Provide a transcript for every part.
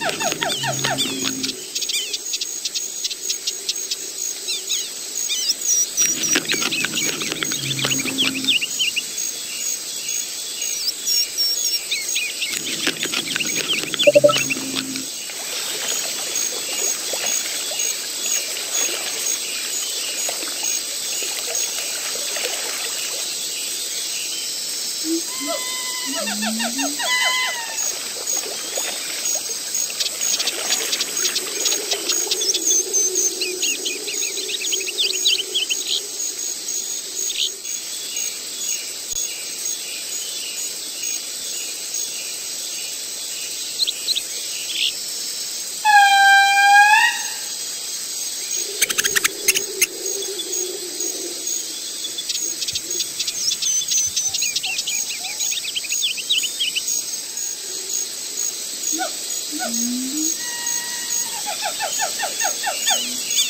Ha ha ha ha! Thank you.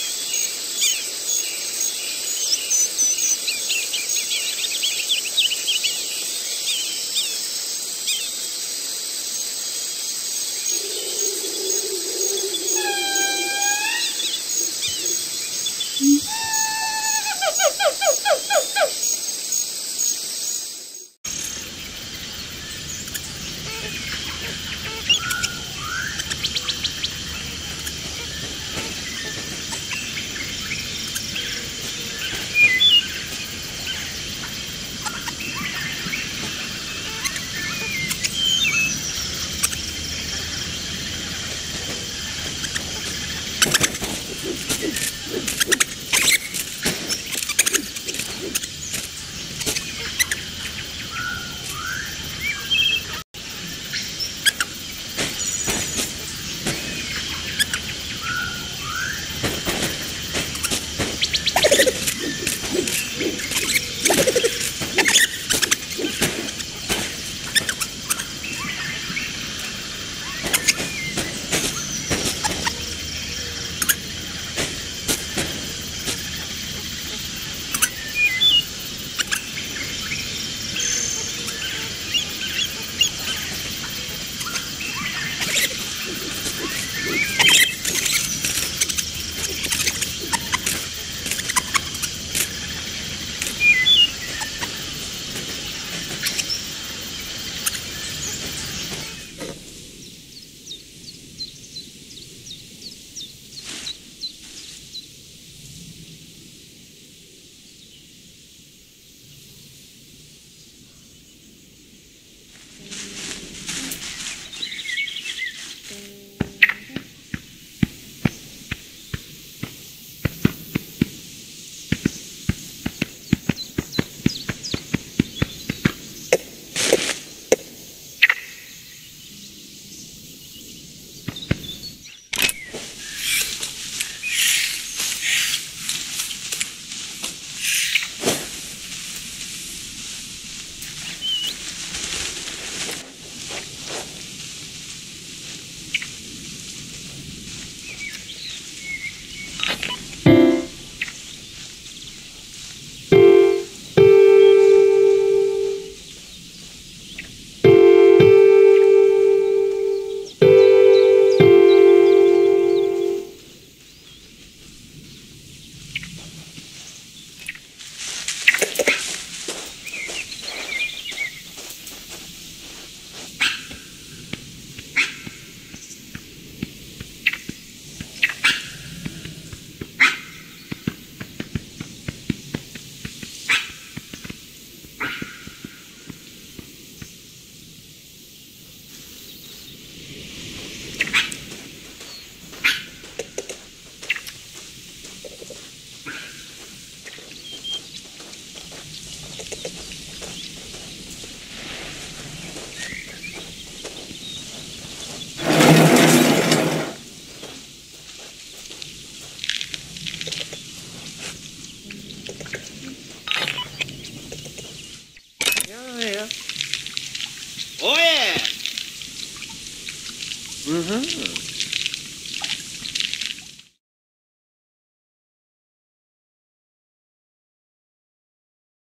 Mm-hmm.